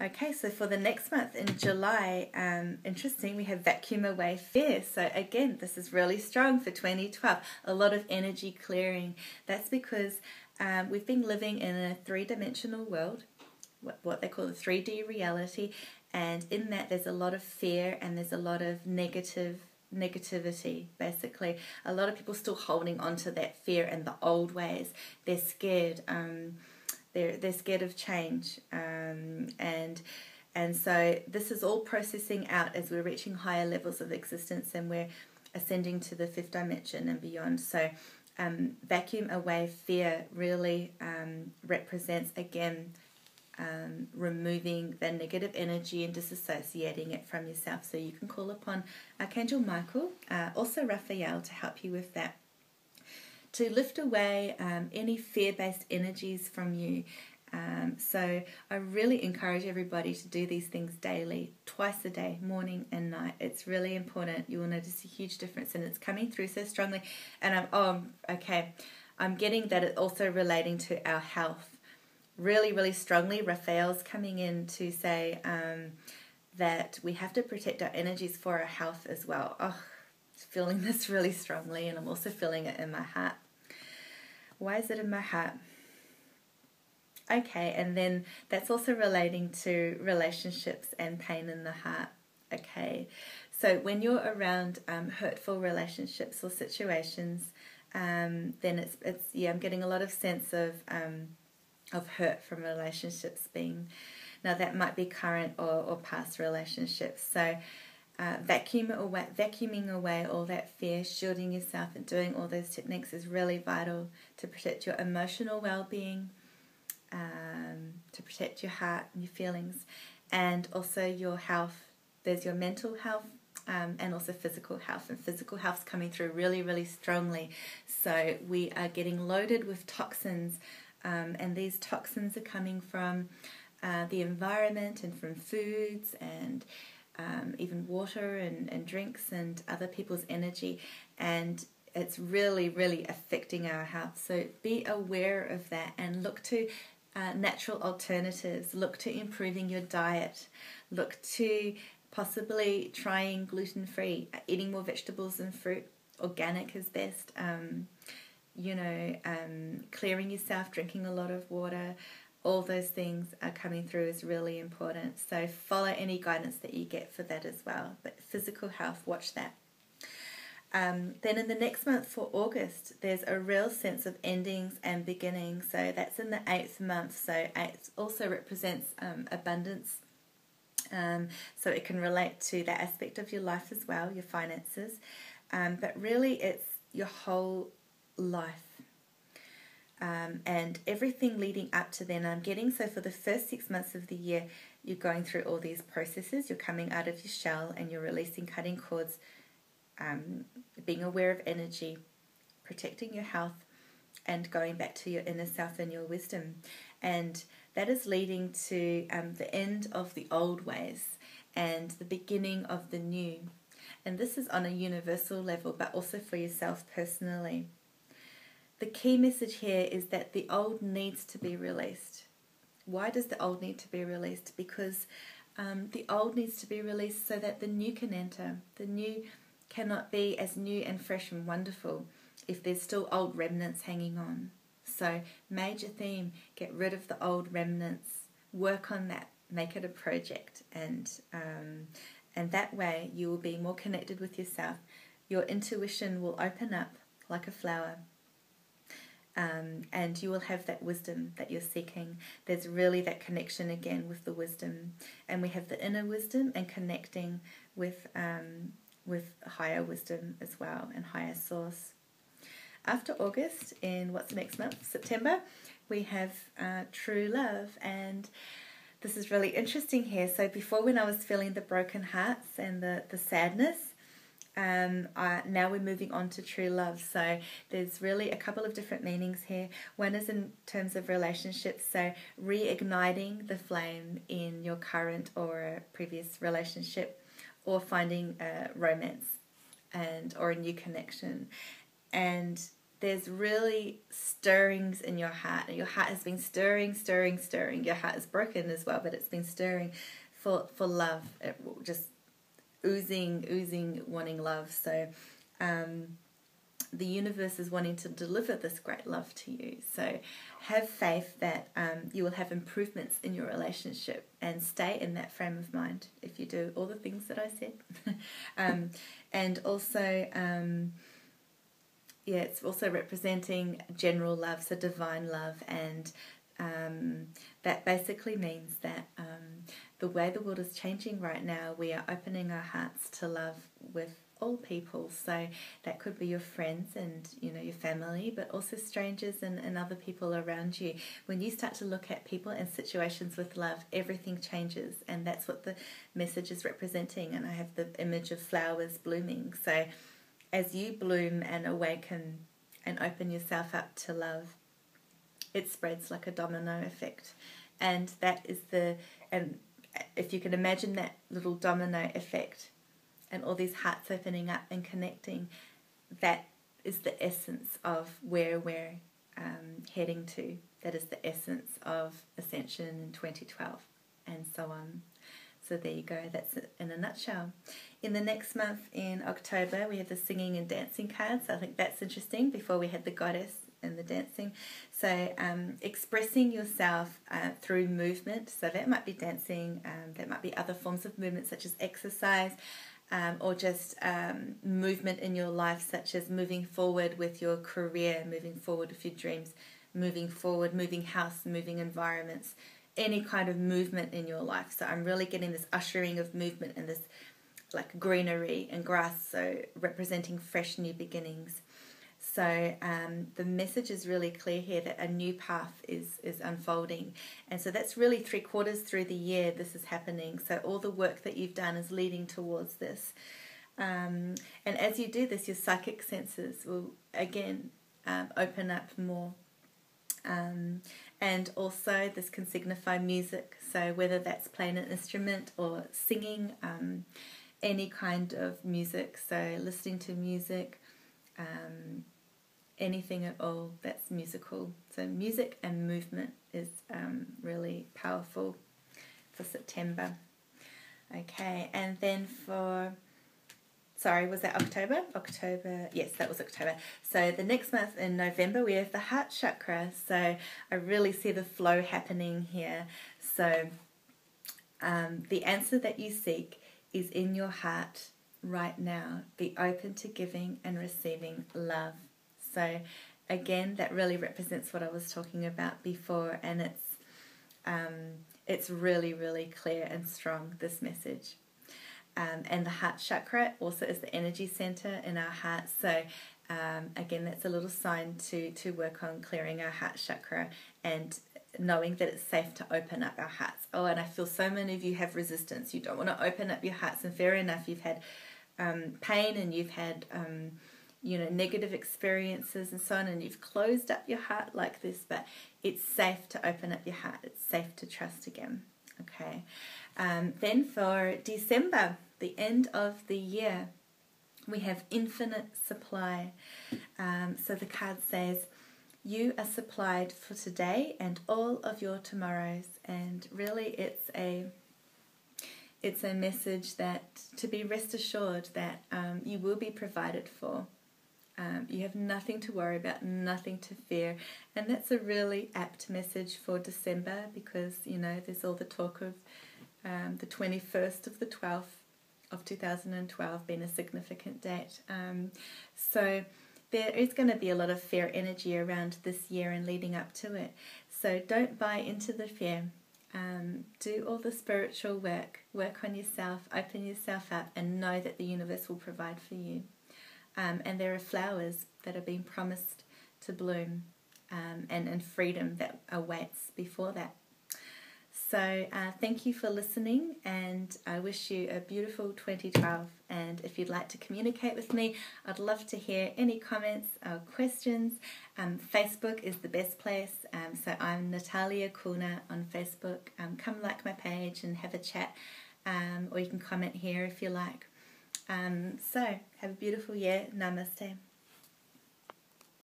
Okay, so for the next month in July, um, interesting, we have vacuum away fear. So again, this is really strong for 2012. A lot of energy clearing. That's because um, we've been living in a three dimensional world, what, what they call the 3D reality, and in that there's a lot of fear and there's a lot of negative negativity basically a lot of people still holding on to that fear and the old ways they're scared um, they're they're scared of change, um, and and so this is all processing out as we're reaching higher levels of existence and we're ascending to the fifth dimension and beyond. So. Um, vacuum away fear really um, represents again um, removing the negative energy and disassociating it from yourself. So you can call upon Archangel Michael, uh, also Raphael, to help you with that to lift away um, any fear based energies from you. Um, so I really encourage everybody to do these things daily, twice a day, morning and night. It's really important. You will notice a huge difference, and it's coming through so strongly. And I'm oh okay, I'm getting that it's also relating to our health, really, really strongly. Raphael's coming in to say um, that we have to protect our energies for our health as well. Oh, feeling this really strongly, and I'm also feeling it in my heart. Why is it in my heart? Okay, and then that's also relating to relationships and pain in the heart. Okay, so when you're around um, hurtful relationships or situations, um, then it's it's yeah, I'm getting a lot of sense of um, of hurt from relationships being now that might be current or, or past relationships. So uh, vacuum away, vacuuming away all that fear, shielding yourself, and doing all those techniques is really vital to protect your emotional well-being, um, to protect your heart and your feelings, and also your health. There's your mental health. Um, and also physical health, and physical health's coming through really, really strongly. So we are getting loaded with toxins, um, and these toxins are coming from uh, the environment and from foods and um, even water and, and drinks and other people's energy, and it's really, really affecting our health. So be aware of that and look to uh, natural alternatives, look to improving your diet, look to possibly trying gluten free, eating more vegetables and fruit. Organic is best. Um, you know, um, clearing yourself, drinking a lot of water, all those things are coming through is really important. So follow any guidance that you get for that as well. But physical health, watch that. Um, then in the next month for August, there's a real sense of endings and beginnings. So that's in the eighth month. So it also represents um, abundance. Um, so it can relate to that aspect of your life as well, your finances. Um, but really, it's your whole life um, and everything leading up to then I'm getting. So for the first six months of the year, you're going through all these processes. You're coming out of your shell and you're releasing cutting cords, um, being aware of energy, protecting your health, and going back to your inner self and your wisdom. And that is leading to um, the end of the old ways and the beginning of the new. And this is on a universal level, but also for yourself personally the key message here is that the old needs to be released. Why does the old need to be released? Because um, the old needs to be released so that the new can enter. The new cannot be as new and fresh and wonderful if there's still old remnants hanging on. So, major theme get rid of the old remnants, work on that, make it a project, and um, and that way you will be more connected with yourself. Your intuition will open up like a flower um, and you will have that wisdom that you're seeking. There's really that connection again with the wisdom, and we have the inner wisdom and connecting with um, with higher wisdom as well and higher source. After August, in what's the next month? September, we have uh, true love, and this is really interesting here. So before, when I was feeling the broken hearts and the the sadness um, uh, now we're moving on to true love. So there's really a couple of different meanings here. One is in terms of relationships, so reigniting the flame in your current or previous relationship, or finding a romance and or a new connection, and there's really stirrings in your heart. Your heart has been stirring, stirring, stirring. Your heart is broken as well, but it's been stirring for for love. It just oozing, oozing, wanting love. So. Um, the universe is wanting to deliver this great love to you. So have faith that um, you will have improvements in your relationship and stay in that frame of mind if you do all the things that I said. um, and also, um, yeah, it's also representing general love, so divine love, and um, that basically means that um, the way the world is changing right now, we are opening our hearts to love with all people. So that could be your friends and you know your family, but also strangers and, and other people around you. When you start to look at people and situations with love, everything changes, and that's what the message is representing. And I have the image of flowers blooming. So as you bloom and awaken and open yourself up to love, it spreads like a domino effect, and that is the and if you can imagine that little domino effect and all these hearts opening up and connecting, that is the essence of where we're um, heading to. That is the essence of Ascension in 2012, and so on. So there you go, that's it in a nutshell. In the next month, in October, we have the singing and dancing cards. I think that's interesting. Before we had the goddess and the dancing. So um, expressing yourself uh, through movement. So that might be dancing, um, that might be other forms of movement such as exercise, um, or just um, movement in your life, such as moving forward with your career, moving forward with your dreams, moving forward, moving house, moving environments, any kind of movement in your life. So I'm really getting this ushering of movement and this like greenery and grass, so representing fresh new beginnings. So um, the message is really clear here that a new path is is unfolding, and so that's really three quarters through the year this is happening. So all the work that you've done is leading towards this, um, and as you do this, your psychic senses will again um, open up more. Um, and also, this can signify music. So, whether that's playing an instrument or singing, um, any kind of music. So, listening to music, um, anything at all that's musical. So, music and movement is um, really powerful for September. Okay, and then for sorry, was that October? October, yes, that was October. So the next month in November, we have the heart chakra. So I really see the flow happening here. So um, the answer that you seek is in your heart right now. Be open to giving and receiving love. So, again, that really represents what I was talking about before, and it's um, it's really, really clear and strong. This message. Um, and the heart chakra also is the energy center in our heart. So um, again, that's a little sign to to work on clearing our heart chakra and knowing that it's safe to open up our hearts. Oh, and I feel so many of you have resistance. You don't want to open up your hearts, and fair enough, you've had um, pain and you've had um, you know, negative experiences and so on, and you've closed up your heart like this, but it's safe to open up your heart. It's safe to trust again. Okay. Um, then for December, the end of the year, we have infinite supply. Um, so the card says, You are supplied for today and all of your tomorrows. And really, it's a it's a message that to be rest assured that um, you will be provided for. Um, you have nothing to worry about, nothing to fear. And that's a really apt message for December because, you know, there's all the talk of um, the 21st of the 12th of 2012 being a significant date. Um, so there is going to be a lot of fear energy around this year and leading up to it. So don't buy into the fear. Um, do all the spiritual work, work on yourself, open yourself up, and know that the universe will provide for you. Um, and there are flowers that are being promised to bloom um, and, and freedom that awaits before that. So, uh, thank you for listening, and I wish you a beautiful 2012. And if you'd like to communicate with me, I'd love to hear any comments or questions. Um, Facebook is the best place. Um, so, I'm Natalia Kuna on Facebook. Um, come like my page and have a chat, um, or you can comment here if you like. Um, so, have a beautiful year. Namaste.